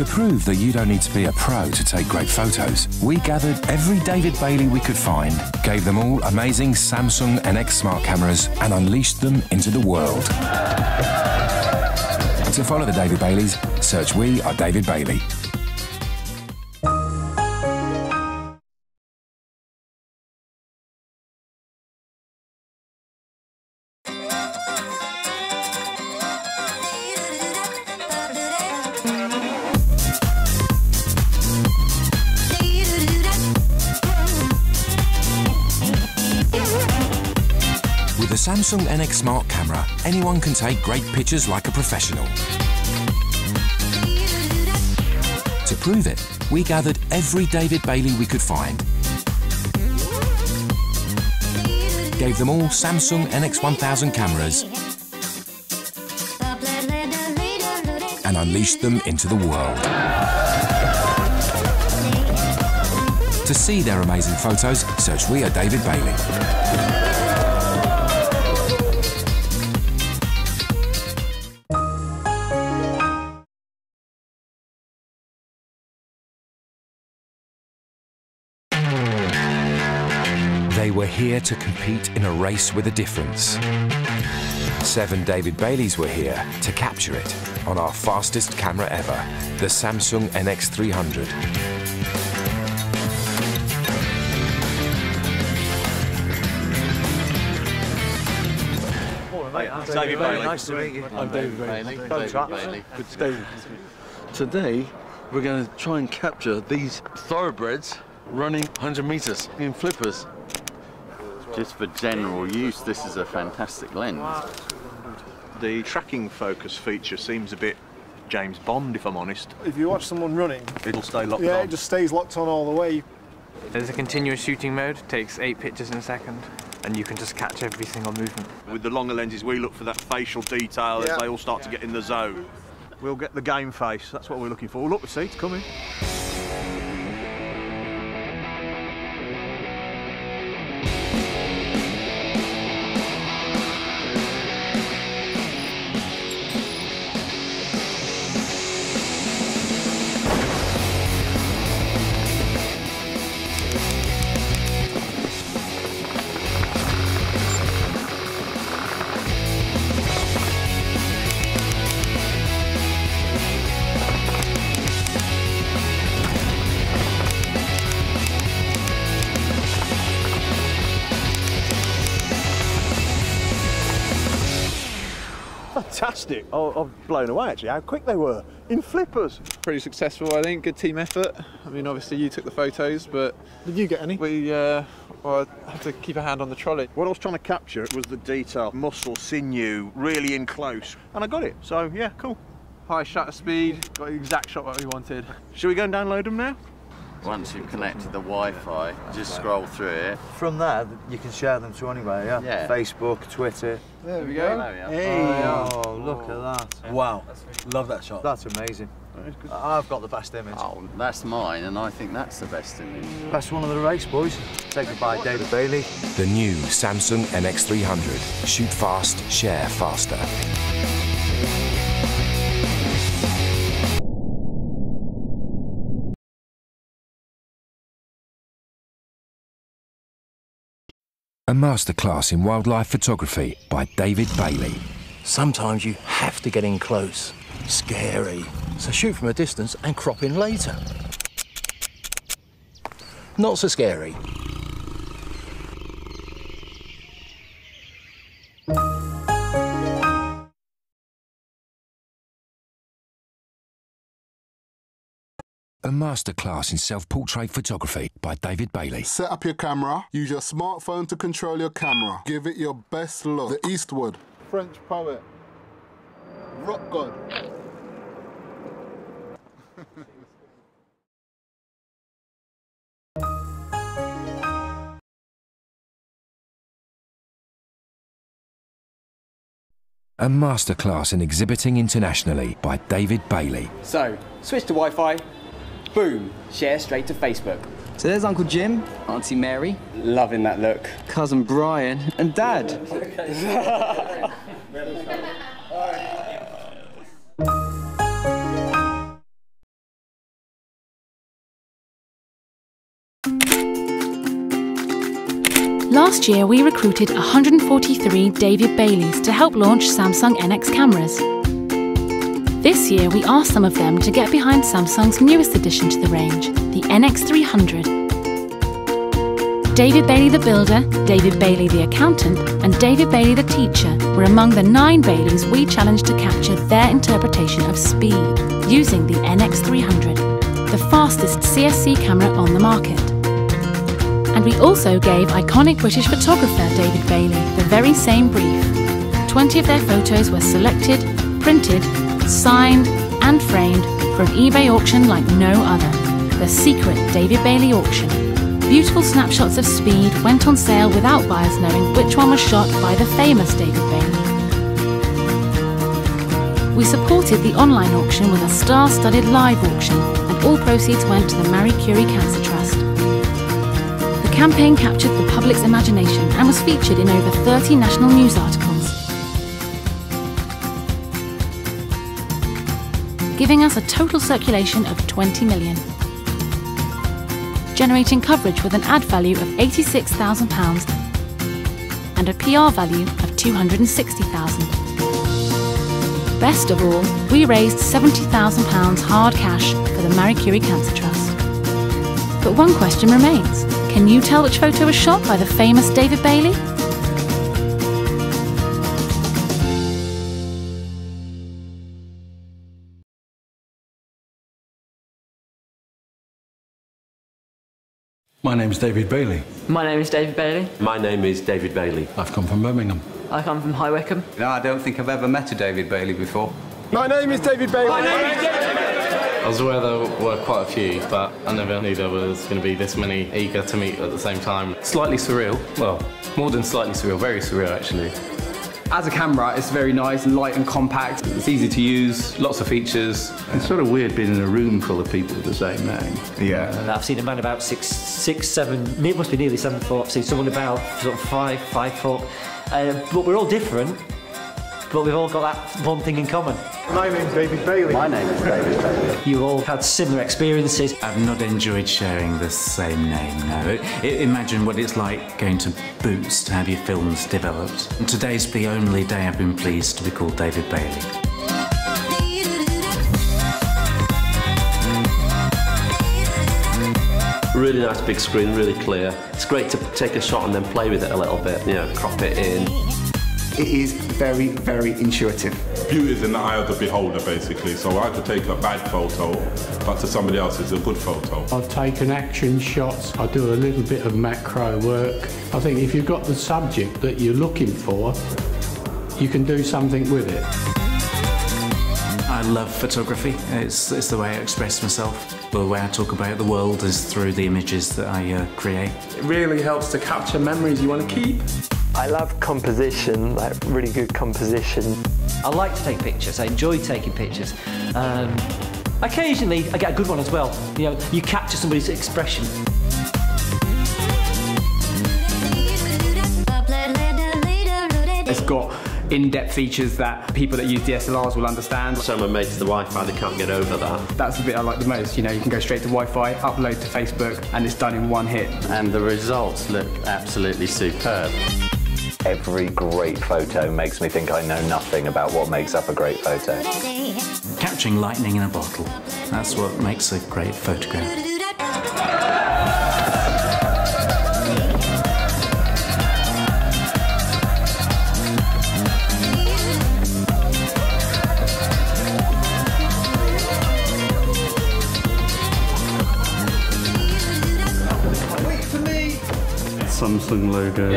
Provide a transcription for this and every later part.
To prove that you don't need to be a pro to take great photos, we gathered every David Bailey we could find, gave them all amazing Samsung NX smart cameras, and unleashed them into the world. To follow the David Baileys, search We Are David Bailey. Samsung NX Smart Camera, anyone can take great pictures like a professional. To prove it, we gathered every David Bailey we could find. Gave them all Samsung NX1000 cameras and unleashed them into the world. To see their amazing photos, search We Are David Bailey. Here to compete in a race with a difference. Seven David Baileys were here to capture it on our fastest camera ever, the Samsung NX300. David Bailey. Nice to meet you. I'm David Bailey. Bailey. Good to David. Today, we're going to try and capture these thoroughbreds running 100 metres in flippers. Just for general use, this is a fantastic lens. The tracking focus feature seems a bit James Bond, if I'm honest. If you watch someone running, It'll stay locked yeah, on. it just stays locked on all the way. There's a continuous shooting mode, takes eight pictures in a second, and you can just catch every single movement. With the longer lenses, we look for that facial detail Yeah. as they all start to get in the zone. We'll get the game face. That's what we're looking for. Look, we see it's coming. Fantastic. Oh, I'm blown away actually how quick they were in flippers. pretty successful, I think. Good team effort. I mean, obviously you took the photos, but Did you get any? we uh, well, I had to keep a hand on the trolley. What I was trying to capture was the detail, muscle, sinew, really in close. And I got it. So yeah, cool. High shutter speed, got the exact shot what we wanted. Should we go and download them now? Once you've connected the Wi-Fi, just scroll through it. From there, you can share them to anywhere, yeah? Yeah. Facebook, Twitter. There we go. There we are. Hey, oh, look at that. Wow, love that shot. That's amazing. I've got the best image. Oh, that's mine, and I think that's the best image. Best one of the race, boys. Say goodbye, David Bailey. The new Samsung NX300. Shoot fast, share faster. A masterclass in wildlife photography by David Bailey. Sometimes you have to get in close. Scary. So shoot from a distance and crop in later. Not so scary. Masterclass in self-portrait photography by David Bailey. Set up your camera. Use your smartphone to control your camera. Give it your best look. The Eastwood. French poet. Rock God. A masterclass in exhibiting internationally by David Bailey. So, switch to Wi Fi, Boom, share straight to Facebook. So there's Uncle Jim, Auntie Mary. Loving that look. Cousin Brian and Dad. Last year, we recruited 143 David Baileys to help launch Samsung NX cameras. This year, we asked some of them to get behind Samsung's newest addition to the range, the NX300. David Bailey the builder, David Bailey the accountant, and David Bailey the teacher were among the nine Baileys we challenged to capture their interpretation of speed using the NX300, the fastest CSC camera on the market. And we also gave iconic British photographer David Bailey the very same brief. 20 of their photos were selected, printed, signed, and framed for an eBay auction like no other the secret David Bailey auction. Beautiful snapshots of speed went on sale without buyers knowing which one was shot by the famous David Bailey. We supported the online auction with a star studded live auction, and all proceeds went to the Marie Curie Cancer Trust. The campaign captured the public's imagination and was featured in over 30 national news articles. Giving us a total circulation of 20 million generating coverage with an ad value of £86,000 and a PR value of £260,000. Best of all, we raised £70,000 hard cash for the Marie Curie Cancer Trust. But one question remains can you tell which photo was shot by the famous David Bailey? My name's David Bailey. My name is David Bailey. My name is David Bailey. I've come from Birmingham. I come from High Wycombe. No, I don't think I've ever met a David Bailey before. My name is David Bailey. I was aware there were quite a few, but I never knew there was going to be this many eager to meet at the same time. Slightly surreal. Well, more than slightly surreal, very surreal actually. As a camera, it's very nice and light and compact. It's easy to use, lots of features. It's sort of weird being in a room full of people with the same name. Yeah. I've seen a man about six, six, seven, it must be nearly seven foot. I've seen someone about sort of five, five foot. Uh, but we're all different, but we've all got that one thing in common. My name's David Bailey. My name is David Bailey. You all had similar experiences. I've not enjoyed sharing the same name, no. I, imagine what it's like going to Boots to have your films developed. And today's the only day I've been pleased to be called David Bailey. Really nice big screen, really clear. It's great to take a shot and then play with it a little bit, you know, crop it in. It is very, very intuitive. Beauty is in the eye of the beholder, basically. So I could take a bad photo, but to somebody else it's a good photo. I've taken action shots. I do a little bit of macro work. I think if you've got the subject that you're looking for, you can do something with it. I love photography. It's, it's the way I express myself. The way I talk about the world is through the images that I uh, create. It really helps to capture memories you want to keep. I love composition, like really good composition. I like to take pictures. I enjoy taking pictures. Um, occasionally, I get a good one as well. You know, you capture somebody's expression. It's got in-depth features that people that use DSLRs will understand. Someone makes the Wi-Fi, they can't get over that. That's the bit I like the most. You know, you can go straight to Wi-Fi, upload to Facebook, and it's done in one hit. And the results look absolutely superb. Every great photo makes me think I know nothing about what makes up a great photo. Capturing lightning in a bottle. That's what makes a great photograph. Samsung logo.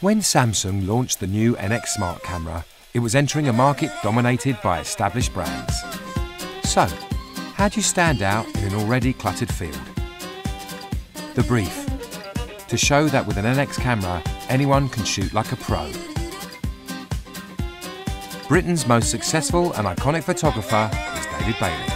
When Samsung launched the new NX Smart camera, it was entering a market dominated by established brands. So, how do you stand out in an already cluttered field? The brief. To show that with an NX camera, anyone can shoot like a pro. Britain's most successful and iconic photographer is David Bailey.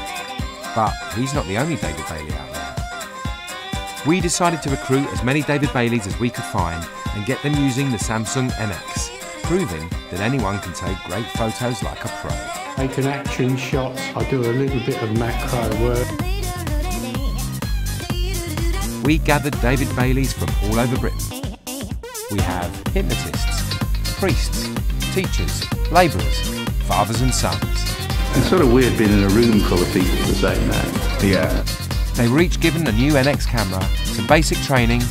But he's not the only David Bailey out there. we decided to recruit as many David Baileys as we could find and get them using the Samsung NX, proving that anyone can take great photos like a pro. Taking action shots, I do a little bit of macro work. We gathered David Baileys from all over Britain. We have hypnotists, priests, teachers, labourers, fathers and sons. It's sort of weird being in a room full of people the same name. Yeah. They were each given a new NX camera, some basic training,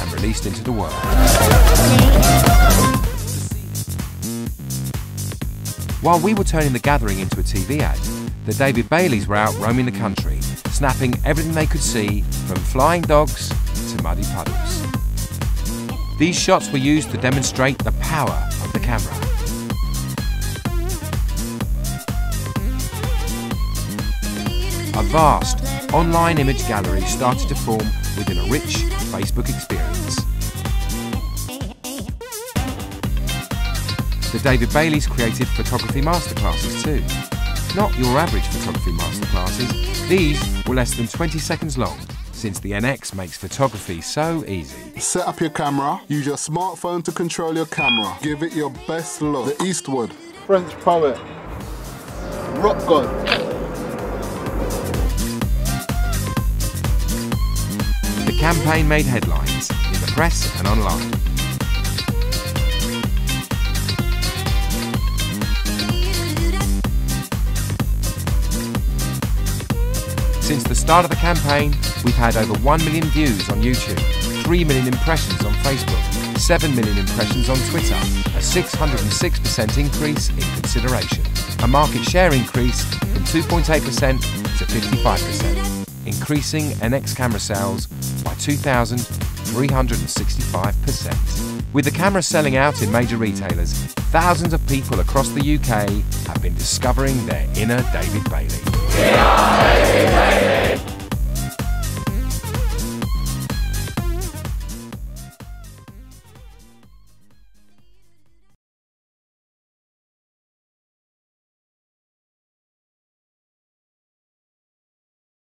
and released into the world. While we were turning the gathering into a TV ad, the David Baileys were out roaming the country, snapping everything they could see, from flying dogs to muddy puddles. These shots were used to demonstrate the power of the camera. A vast online image gallery started to form within a rich Facebook experience. The David Baileys created photography masterclasses too. Not your average photography masterclasses, these were less than 20 seconds long since the NX makes photography so easy. Set up your camera, use your smartphone to control your camera. Give it your best look. The Eastwood. French poet. Rock God. The campaign made headlines in the press and online. Since the start of the campaign, we've had over 1 million views on YouTube, 3 million impressions on Facebook, 7 million impressions on Twitter, a 606% increase in consideration, a market share increase from 2.8% to 55%, increasing NX camera sales by 2,365%. With the camera selling out in major retailers, thousands of people across the UK have been discovering their inner David Bailey.